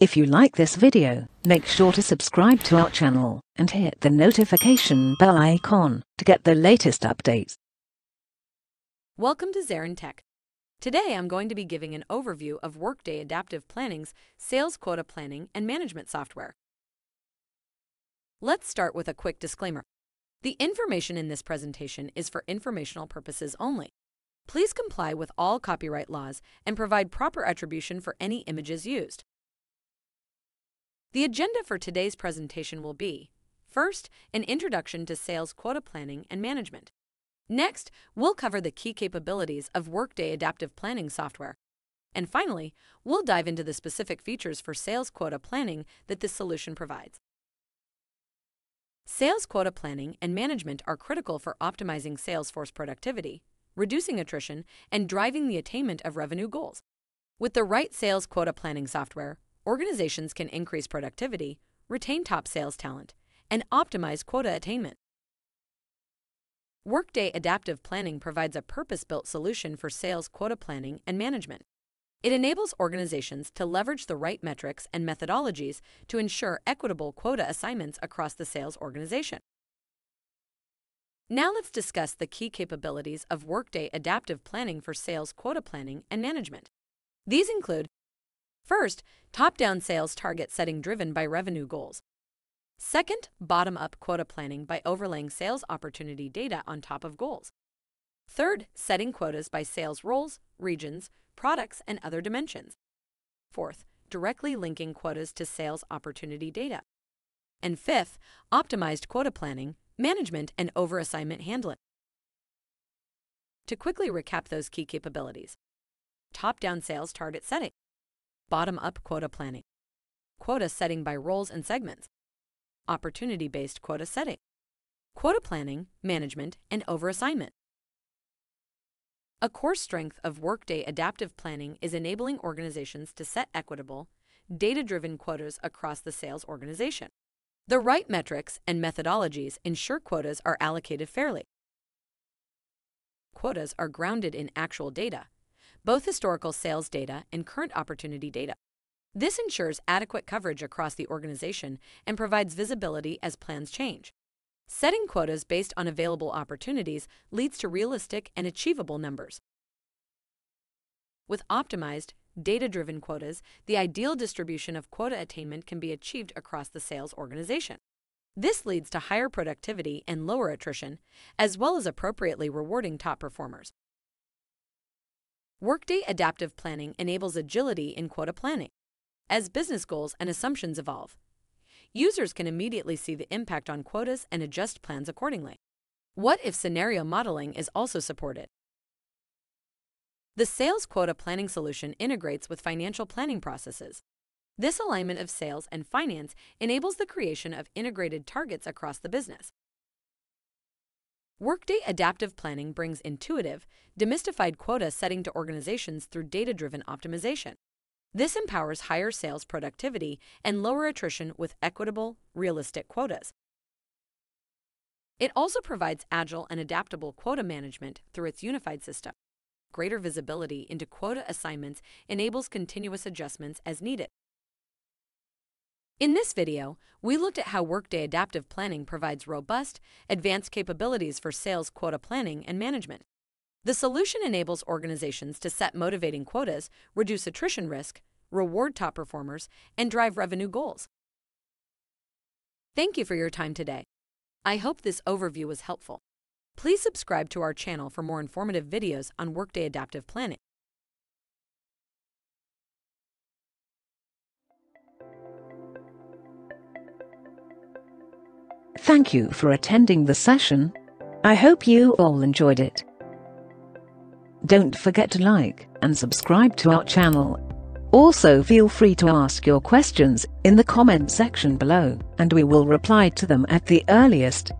If you like this video, make sure to subscribe to our channel and hit the notification bell icon to get the latest updates. Welcome to ZaranTech. Today I'm going to be giving an overview of Workday Adaptive Planning's sales quota planning and management software. Let's start with a quick disclaimer. The information in this presentation is for informational purposes only. Please comply with all copyright laws and provide proper attribution for any images used. The agenda for today's presentation will be First, an introduction to sales quota planning and management. Next, we'll cover the key capabilities of Workday Adaptive Planning software. And finally, we'll dive into the specific features for sales quota planning that this solution provides. Sales quota planning and management are critical for optimizing sales force productivity, reducing attrition, and driving the attainment of revenue goals. With the right sales quota planning software, organizations can increase productivity, retain top sales talent, and optimize quota attainment. Workday Adaptive Planning provides a purpose built solution for sales quota planning and management. It enables organizations to leverage the right metrics and methodologies to ensure equitable quota assignments across the sales organization. Now let's discuss the key capabilities of Workday Adaptive Planning for sales quota planning and management. These include First, top down sales target setting driven by revenue goals. Second, bottom up quota planning by overlaying sales opportunity data on top of goals. Third, setting quotas by sales roles, regions, products, and other dimensions. Fourth, directly linking quotas to sales opportunity data. And fifth, optimized quota planning, management, and overassignment handling. To quickly recap those key capabilities top down sales target setting bottom-up quota planning, quota setting by roles and segments, opportunity-based quota setting, quota planning, management, and overassignment. A core strength of Workday Adaptive Planning is enabling organizations to set equitable, data-driven quotas across the sales organization. The right metrics and methodologies ensure quotas are allocated fairly. Quotas are grounded in actual data, both historical sales data and current opportunity data. This ensures adequate coverage across the organization and provides visibility as plans change. Setting quotas based on available opportunities leads to realistic and achievable numbers. With optimized, data driven quotas, the ideal distribution of quota attainment can be achieved across the sales organization. This leads to higher productivity and lower attrition, as well as appropriately rewarding top performers. Workday Adaptive Planning enables agility in quota planning. As business goals and assumptions evolve, users can immediately see the impact on quotas and adjust plans accordingly. What if scenario modeling is also supported? The sales quota planning solution integrates with financial planning processes. This alignment of sales and finance enables the creation of integrated targets across the business. Workday Adaptive Planning brings intuitive, demystified quota setting to organizations through data driven optimization. This empowers higher sales productivity and lower attrition with equitable, realistic quotas. It also provides agile and adaptable quota management through its unified system. Greater visibility into quota assignments enables continuous adjustments as needed. In this video, we looked at how Workday Adaptive Planning provides robust, advanced capabilities for sales quota planning and management. The solution enables organizations to set motivating quotas, reduce attrition risk, reward top performers, and drive revenue goals. Thank you for your time today. I hope this overview was helpful. Please subscribe to our channel for more informative videos on Workday Adaptive Planning. Thank you for attending the session. I hope you all enjoyed it. Don't forget to like and subscribe to our channel. Also feel free to ask your questions in the comment section below and we will reply to them at the earliest.